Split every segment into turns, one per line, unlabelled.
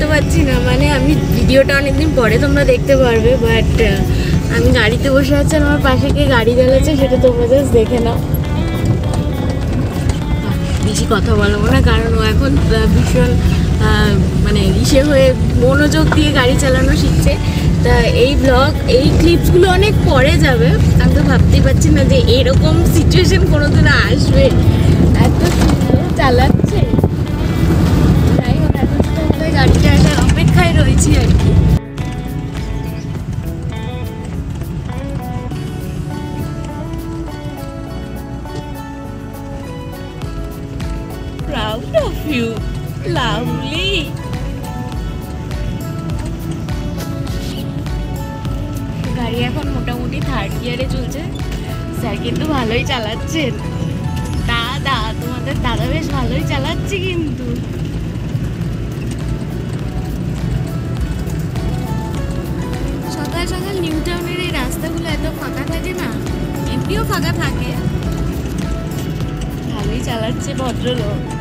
করতে পারছি না। মানে আমি ভিডিওটা অনেকদিন পরে তোমরা দেখতে পারবে বাট আমি গাড়িতে বসে আছি আর আমার পাশে কে গাড়ি চালাচ্ছে সেটা তোমরা জাস্ট দেখে নাও। বেশি কথা বলব না, কারণ ও এখন ভীষণ মানে ইসে হয়ে মনোযোগ দিয়ে গাড়ি চালানো শিখছে। তা এই ব্লগ এই ক্লিপসগুলো অনেক পরে যাবে। আমি তো ভাবতেই পারছি না যে এরকম সিচুয়েশন কোনোদিন আসবে। এত চালাচ্ছে। You. Lovely. গাড়ি এখন মোটামুটি থার্ড গিয়ারে চলছে। স্যার কিন্তু ভালোই চালাচ্ছেন। দাদা তোমাদের দাদা বেশ ভালোই চালাচ্ছে কিন্তু। সকাল সকাল নিউ টাউনের এই রাস্তাগুলো এত ফাঁকা থাকে না? এমনিও ফাঁকা থাকে। ভালোই চালাচ্ছে ভদ্রলোক।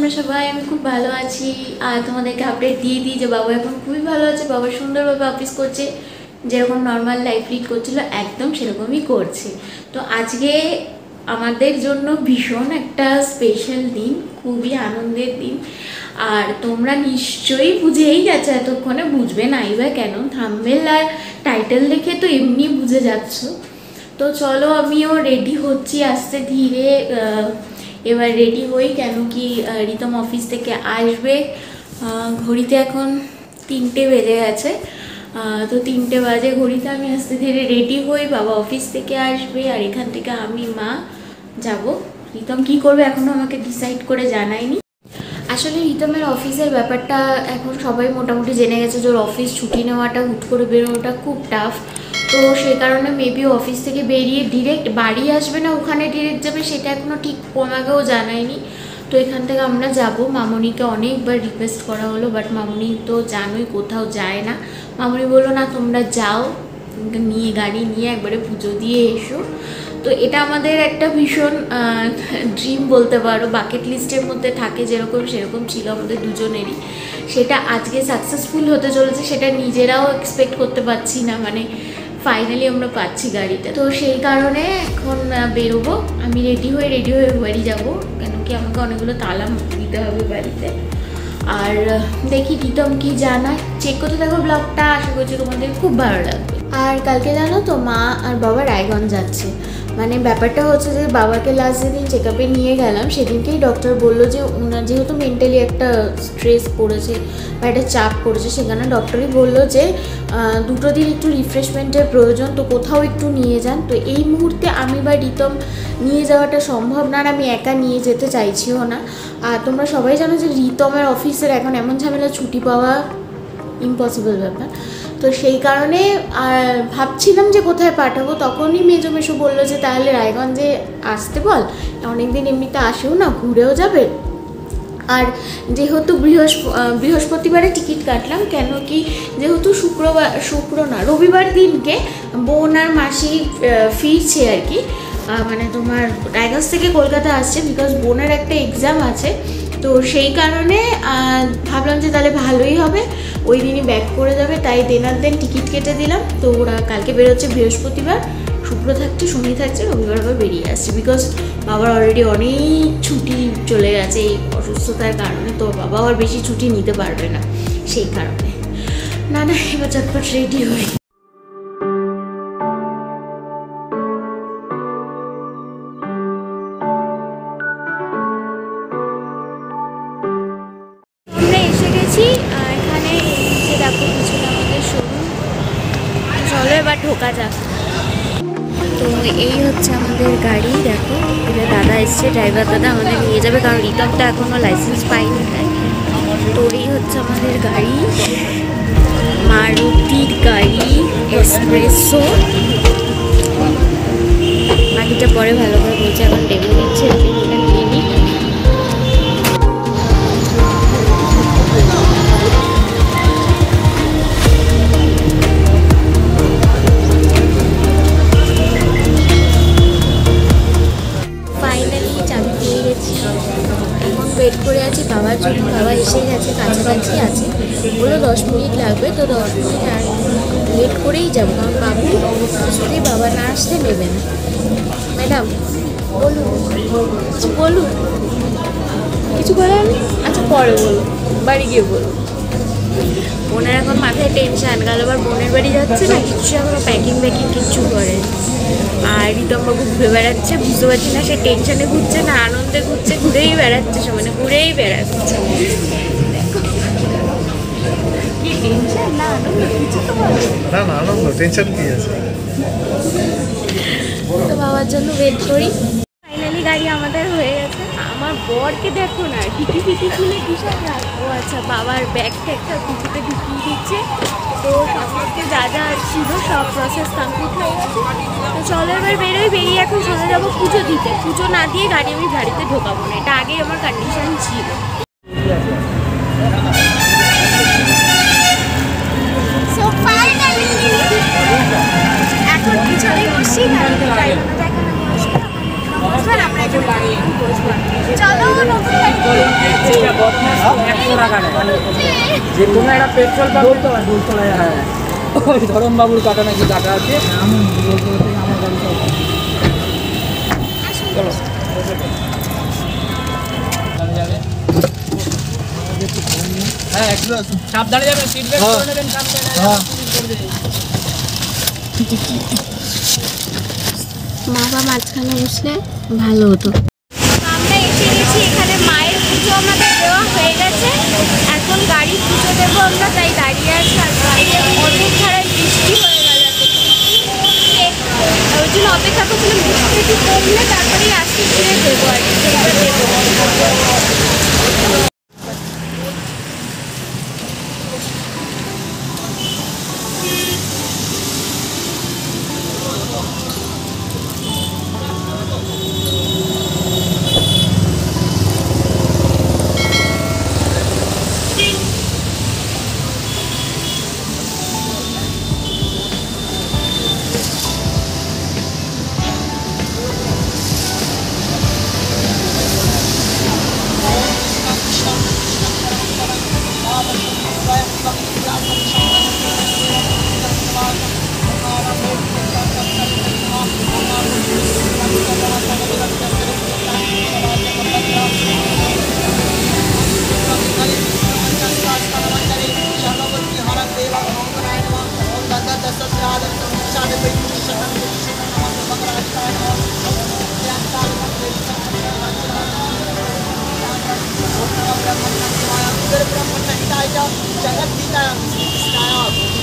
তোমরা সবাই, আমি খুব ভালো আছি। আর তোমাদেরকে আপডেট দিয়ে দিই যে বাবা এখন খুবই ভালো আছে, বাবা সুন্দরভাবে অফিস করছে। যেরকম নর্মাল লাইফ লিড করছিল, একদম সেরকমই করছে। তো আজকে আমাদের জন্য ভীষণ একটা স্পেশাল দিন, খুবই আনন্দের দিন। আর তোমরা নিশ্চয়ই বুঝেই গেছো এতক্ষণে বুঝবে নাই বা কেন? থাম্বেল আর টাইটেল দেখে তো এমনি বুঝে যাচ্ছ। তো চলো আমিও রেডি হচ্ছি আস্তে ধীরে এবার রেডি হই কেন কি রিতম অফিস থেকে আসবে। ঘড়িতে এখন তিনটে বেজে গেছে। তো তিনটে বাজে ঘড়িতে আমি আস্তে ধীরে রেডি হই, বাবা অফিস থেকে আসবে আর এখান থেকে আমি মা যাব। রিতম কি করবে এখনও আমাকে ডিসাইড করে জানায়নি। আসলে রিতমের অফিসের ব্যাপারটা এখন সবাই মোটামুটি জেনে গেছে যে ওর অফিস ছুটি নেওয়াটা, হুট করে বেরোনোটা খুব টাফ তো সেই কারণে মেবি অফিস থেকে বেরিয়ে ডিরেক্ট বাড়ি আসবে না, ওখানে ডিরেক্ট যাবে, সেটা এখনও ঠিক ওনাকেও জানায়নি। তো এখান থেকে আমরা যাব। মামনিকে অনেকবার রিকোয়েস্ট করা হলো বাট মামনি তো জানোই কোথাও যায় না। মামনি বলল, না, তোমরা যাও নিয়ে গাড়ি নিয়ে একবারে পুজো দিয়ে এসো। তো এটা আমাদের একটা ভীষণ ড্রিম বলতে পারো। বাকেট লিস্টের মধ্যে থাকে যেরকম, সেরকম ছিল আমাদের দুজনেরই। সেটা আজকে সাকসেসফুল হতে চলেছে, সেটা নিজেরাও এক্সপেক্ট করতে পারছি না। মানে ফাইনালি আমরা পাচ্ছি গাড়িটা। তো সেই কারণে এখন বেরোবো। আমি রেডি হয়ে রেডি হয়ে বাড়ি যাব। কেন কি আমাকে অনেকগুলো তালা দিতে হবে বাড়িতে। আর দেখি রিতম কি জানায়। চেক করতে দেখো ব্লগটা আশা করছি তোমাদের খুব ভালো লাগবে। আর কালকে জানো তো মা আর বাবা রায়গঞ্জ যাচ্ছে। মানে ব্যাপারটা হচ্ছে যে বাবাকে লাস্ট যেদিন চেক আপে নিয়ে গেলাম, সেদিনকেই ডক্টর বলল যে ওনার যেহেতু মেন্টালি একটা স্ট্রেস পড়েছে বা একটা চাপ পড়েছে, সেখানে ডক্টরই বলল যে দুটো দিন একটু রিফ্রেশমেন্টের প্রয়োজন, তো কোথাও একটু নিয়ে যান। তো এই মুহূর্তে আমি বা রিতম নিয়ে যাওয়াটা সম্ভব না আর আমি একা নিয়ে যেতে চাইছিও না। আর তোমরা সবাই জানো যে রিতমের অফিসের এখন এমন ঝামেলা, ছুটি পাওয়া ইম্পসিবল ব্যাপার। তো সেই কারণে আর ভাবছিলাম যে কোথায় পাঠাবো, তখনই মেজো মেশো বলল যে, তাহলে রায়গঞ্জে আসতে বল, অনেকদিন এমনিতে আসেও না, ঘুরেও যাবে। আর যেহেতু বৃহস্প বৃহস্পতিবারে টিকিট কাটলাম, কেন কি যেহেতু শুক্রবার, শুক্র না, রবিবার দিনকে বোন আর মাসি ফিরছে আর কি। মানে তোমার রায়গঞ্জ থেকে কলকাতা আসছে বিকজ বোনের একটা এক্সাম আছে, তো সেই কারণে ভাবলাম যে তাহলে ভালোই হবে। ওই দিনই ব্যাক করে যাবে, তাই দেনার দেন টিকিট কেটে দিলাম। তো ওরা কালকে বেরোচ্ছে বৃহস্পতিবার, শুক্র থাকছে, শনি থাকছে, রবিবার আবার বেরিয়ে আসছে। বিকজ বাবার অলরেডি অনেক ছুটি চলে গেছে, এই অসুস্থতার কারণে তো বাবা আর বেশি ছুটি নিতে পারবে না, সেই কারণে। না না, এবার চটপট রেডি হই এই হচ্ছে আমাদের গাড়ি, দেখো। এটা দাদা এসছে ড্রাইভার দাদা আমাদের নিয়ে যাবে, কারণ রিতমটা এখনও লাইসেন্স পাইনি তাই তো এই হচ্ছে আমাদের গাড়ি। মারুতির গাড়ি এক্সপ্রেসো বাকিটা পরে ভালো করে বলছে, এখন ডেমো দিচ্ছে দশ মিনিট লাগবে তো দশ মিনিট আর লেট করেই যাব কারণ বাবু কিছুতেই বাবা না আসলে নেবে না। ম্যাডাম বলুন কিছু বলুন। কিছু বলার? আচ্ছা পরে বলুন বাড়ি গিয়ে বলুন। বোনের এখন মাথায় টেনশান গেল আবার বোনের বাড়ি যাচ্ছে না কিচ্ছু এখনও প্যাকিং প্যাকিং কিচ্ছু করে আর রিতমবাবু ঘুরে বেড়াচ্ছে বুঝতে পারছি না সে টেনশনে ঘুরছে না আনন্দে ঘুরছে ঘুরেই বেড়াচ্ছে সে মানে ঘুরেই বেড়াচ্ছে। না তো
না না আনন্দ টেনশন কি আছে
তো বাবার জন্য ওয়েট করি ফাইনালি গাড়ি আমাদের হয়ে গেছে আমার বরকে দেখো না টিকি খুলে কিসব রাখব আচ্ছা বাবার ঢুকিয়ে দিচ্ছে তো যা যা ছিল সব প্রসেস কমপ্লিট হয়ে গেছে তো চলো এবার বেরোই বেরিয়ে এখন চলে যাব পুজো দিতে পুজো না দিয়ে গাড়ি আমি গাড়িতে ঢোকাবো না এটা আগেই আমার কন্ডিশন ছিল
যে কোনো একটা পেট্রোল পাম্প ওই কাটা নাকি কাটা আছে
মা বা মাঝখানে বসলে ভালো হতো আমরা এসে গেছি এখানে মায়ের পুজো আমাদের দেওয়া হয়ে গেছে। এখন গাড়ি পুজো দেবো আমরা, তাই দাঁড়িয়ে আছি। অনেক ধারায় বৃষ্টি হয়ে গেল ওই জন্য অপেক্ষা করছিলাম বৃষ্টি একটু কমলে তারপরেই আসতে ঘুরে দেবো আর কি। Sana ba
yung isa ng isa mga kabagraan tayo? Yan ng isa ng mga kabagraan tayo. Huwag na kabagraan tayo. Huwag na kabagraan tayo. Jangan kita. Stop.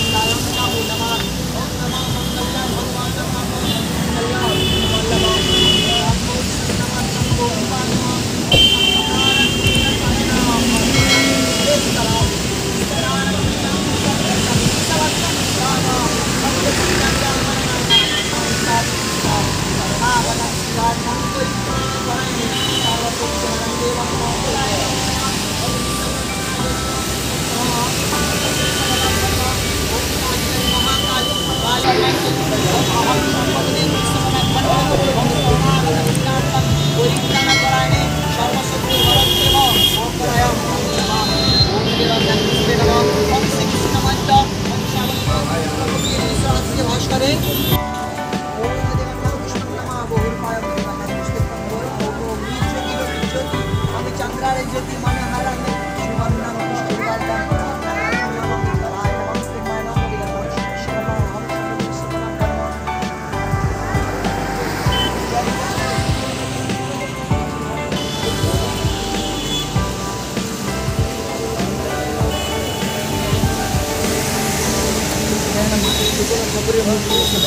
ছিল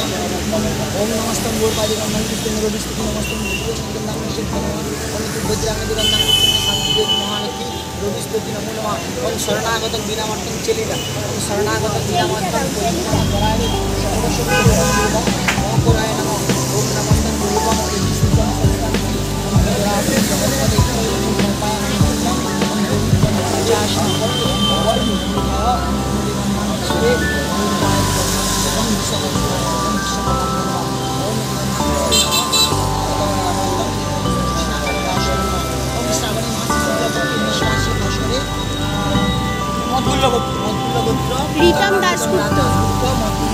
ওম নমস্তম গো পাদিকম মন্দির কেন্দ্র বিষ্ণু নমস্তম নামেশ্বর ভগবান বজ্রাঙ্গদুরম নামেশ্বর শান্তিদেব মহালক্ষ্মী রবিস্তী নমো নমা ওম শরণাগত বিনামার্তম চেলিরা ওম শরণাগত বিনামার্তম মধুর লগত মধুর লগত প্রীতম দাস গুপ্ত মধুর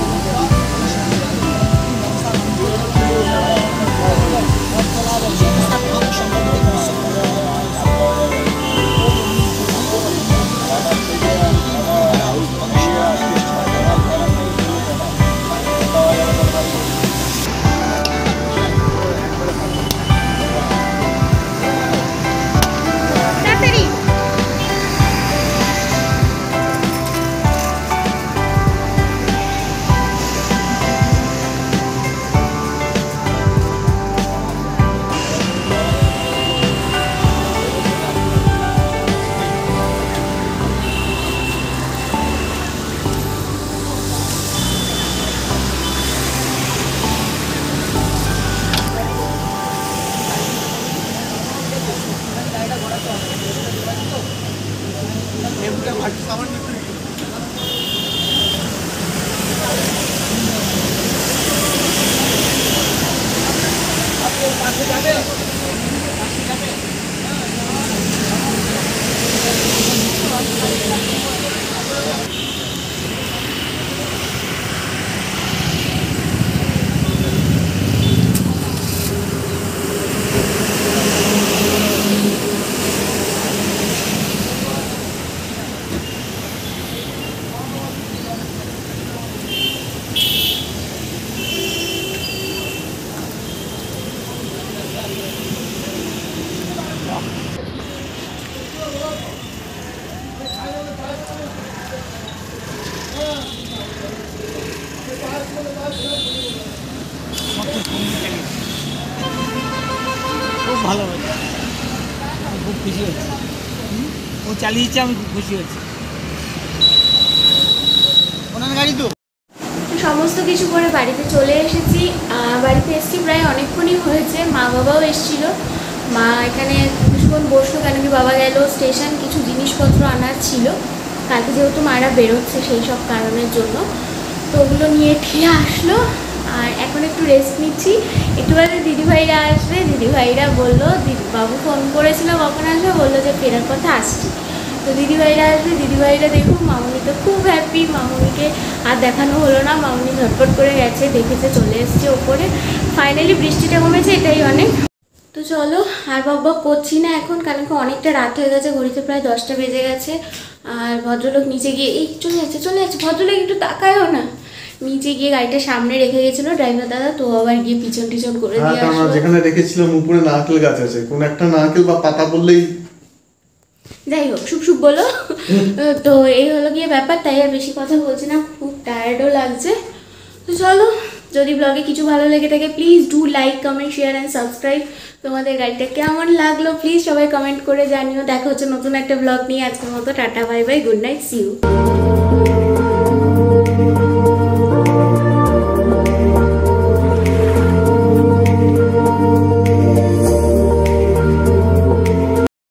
খুব ভালো হয়েছে। আমি খুব খুশি হুম? ও চালিয়েছে, আমি খুব খুশি হচ্ছি ওনার গাড়ি তো?
সমস্ত কিছু করে বাড়িতে চলে এসেছি। বাড়িতে এসেছি প্রায় অনেকক্ষণই হয়েছে। মা বাবাও এসেছিল। মা এখানে কিছুক্ষণ বসল কেন কি বাবা গেল স্টেশন, কিছু জিনিসপত্র আনার ছিল। কালকে যেহেতু মারা বেরোচ্ছে সেই সব কারণের জন্য, তো ওগুলো নিয়ে ঠিয়ে আসলো। আর এখন একটু রেস্ট নিচ্ছি। একটু বাদে দিদিভাইরা আসবে। দিদিভাইরা বলল বাবু ফোন করেছিল কখন আসবে? বলল যে ফেরার পথে আসছি। তো দিদিভাইরা আসবে। দিদিভাইরা দেখুন মামুনি তো খুব হ্যাপি মামুনিকে আর দেখানো হলো না। মামুনি ঝটপট করে গেছে, দেখেছে, চলে এসছে ওপরে। ফাইনালি বৃষ্টিটা কমেছে, এটাই অনেক। তো চলো, আর বক করছি না এখন। কারণ অনেকটা রাত হয়ে গেছে, ঘড়িতে প্রায় দশটা বেজে গেছে। আর ভদ্রলোক নিচে গিয়ে এই চলে যাচ্ছে চলে যাচ্ছে ভদ্রলোক একটু তাকায়ও না। নিচে গিয়ে গাড়িটা সামনে রেখে গেছিল ড্রাইভার দাদা তো আবার গিয়ে পিছন টিছন করে
হ্যাঁ
দিয়ে আসলো
যেখানে রেখেছিলাম উপরে নারকেল গাছ আছে কোন একটা নারকেল বা পাতা বললেই
যাই হোক শুভ শুভ বলো। তো এই হলো গিয়ে ব্যাপার তাই আর বেশি কথা বলছি না খুব টায়ার্ডও লাগছে। তো চলো যদি ব্লগে কিছু ভালো লেগে থাকে please do like comment share and subscribe তোমাদের গাড়িটা কেমন লাগল? প্লিজ সবাই কমেন্ট করে জানিও। দেখা হচ্ছে নতুন একটা ব্লগ নিয়ে। আজকের মতো tata bye bye good night see you